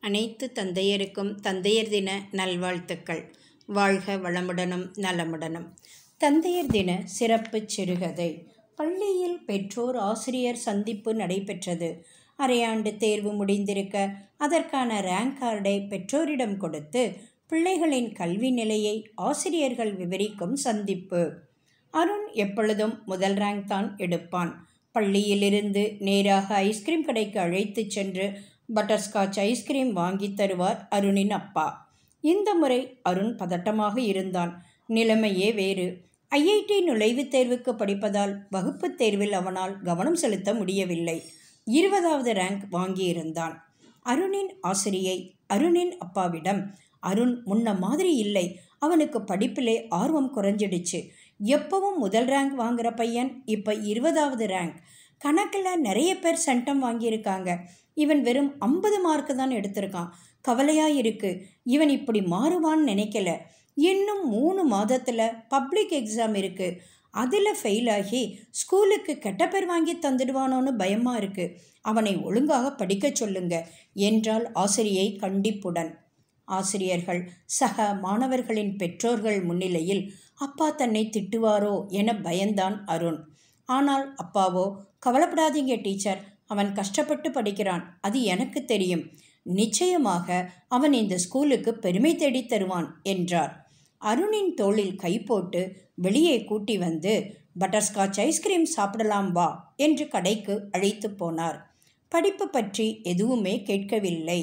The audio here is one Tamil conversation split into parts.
அனைத்து தந்தையருக்கும் தந்தையர் தின நல்வாழ்த்துக்கள். வாழ்க வளமுடனும் நலமுடனும். தந்தையர் தின சிறப்பு சிறுகதை. பள்ளியில் பெற்றோர் ஆசிரியர் சந்திப்பு நடைபெற்றது. அரையாண்டு தேர்வு முடிந்திருக்க அதற்கான ரேங்க் கார்டை பெற்றோரிடம் கொடுத்து பிள்ளைகளின் கல்வி நிலையை ஆசிரியர்கள் விவரிக்கும் சந்திப்பு. அருண் எப்பொழுதும் முதல் ரேங்க் தான் எடுப்பான். பள்ளியிலிருந்து நேராக ஐஸ்கிரீம் கடைக்கு அழைத்துச் சென்று பட்டர்ஸ்காட்ச் ஐஸ்கிரீம் வாங்கி தருவார் அருணின் அப்பா. இந்த முறை அருண் பதட்டமாக இருந்தான். நிலைமையே வேறு. ஐஐடி நுழைவுத் தேர்வுக்கு படிப்பதால் வகுப்புத் தேர்வில் அவனால் கவனம் செலுத்த முடியவில்லை. இருபதாவது ரேங்க் வாங்கியிருந்தான். அருணின் ஆசிரியை அருணின் அப்பாவிடம் அருண் முன்ன மாதிரி இல்லை. அவனுக்கு படிப்பிலே ஆர்வம் குறைஞ்சிடுச்சு. எப்பவும் முதல் ரேங்க் வாங்குற பையன் இப்போ இருபதாவது ரேங்க். கணக்கில் நிறைய பேர் சென்டம் வாங்கியிருக்காங்க. இவன் வெறும் ஐம்பது மார்க்கு தான் எடுத்திருக்கான். கவலையாக இருக்குது இவன் இப்படி மாறுவான்னு நினைக்கல. இன்னும் மூணு மாதத்தில் பப்ளிக் எக்ஸாம் இருக்குது அதில் ஃபெயில் ஆகி ஸ்கூலுக்கு கெட்ட பேர் வாங்கி தந்துடுவானோன்னு பயமாக இருக்குது அவனை ஒழுங்காக படிக்கச் சொல்லுங்க என்றால் ஆசிரியை கண்டிப்புடன். ஆசிரியர்கள் சக மாணவர்களின் பெற்றோர்கள் முன்னிலையில் அப்பா தன்னை திட்டுவாரோ? என பயந்தான் அருண். ஆனால் அப்பாவோ கவலைப்படாதீங்க டீச்சர். அவன் கஷ்டப்பட்டு படிக்கிறான். அது எனக்கு தெரியும். நிச்சயமாக அவன் இந்த ஸ்கூலுக்கு பெருமை தேடித் தருவான் என்றார். அருணின் தோளில் கை போட்டு வெளியே கூட்டி வந்து பட்டர்ஸ்காட்ச் ஐஸ்கிரீம் சாப்பிடலாம் வா என்று கடைக்கு அழைத்து போனார். படிப்பு பற்றி எதுவுமே கேட்கவில்லை.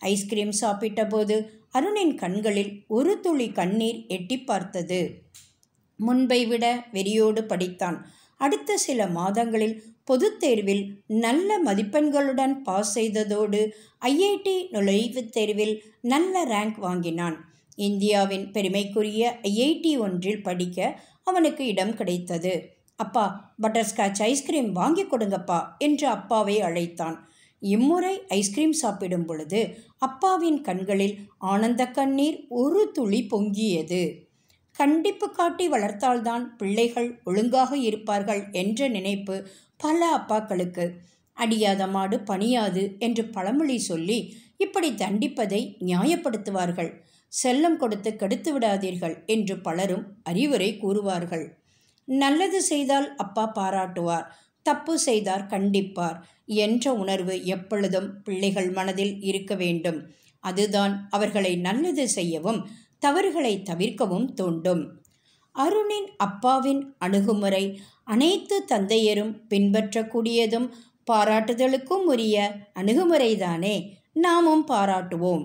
ஐஸ்கிரீம் சாப்பிட்டபோது அருணின் கண்களில் ஒரு துளி கண்ணீர் எட்டி பார்த்தது. முன்பை விட வெறியோடு படித்தான். அடுத்த சில மாதங்களில் பொதுத் தேர்வில் நல்ல மதிப்பெண்களுடன் பாஸ் செய்ததோடு ஐஐடி நுழைவுத் தேர்வில் நல்ல ரேங்க் வாங்கினான். இந்தியாவின் பெருமைக்குரிய ஐஐடி ஒன்றில் படிக்க அவனுக்கு இடம் கிடைத்தது. அப்பா பட்டர்ஸ்காட்ச் ஐஸ்கிரீம் வாங்கி கொடுங்கப்பா என்று அப்பாவை அழைத்தான். இம்முறை ஐஸ்கிரீம் சாப்பிடும் பொழுது அப்பாவின் கண்களில் ஆனந்த கண்ணீர் ஒரு துளி பொங்கியது. கண்டிப்பு காட்டி வளர்த்தால்தான் பிள்ளைகள் ஒழுங்காக இருப்பார்கள் என்ற நினைப்பு பல அப்பாக்களுக்கு. அடியாத மாடு பணியாது என்று பழமொழி சொல்லி இப்படி தண்டிப்பதை நியாயப்படுத்துவார்கள். செல்லம் கொடுத்து கெடுத்து விடாதீர்கள் என்று பலரும் அறிவுரை கூறுவார்கள். நல்லது செய்தால் அப்பா பாராட்டுவார் தப்பு செய்தார் கண்டிப்பார் என்ற உணர்வு எப்பொழுதும் பிள்ளைகள் மனதில் இருக்க வேண்டும். அதுதான் அவர்களை நல்லது செய்யவும் தவறுகளை தவிர்க்கவும் தூண்டும். அருணின் அப்பாவின் அணுகுமுறை அனைத்து தந்தையரும் பின்பற்றக்கூடியதும் பாராட்டுதலுக்கும் உரிய அணுகுமுறைதானே. நாமும் பாராட்டுவோம்.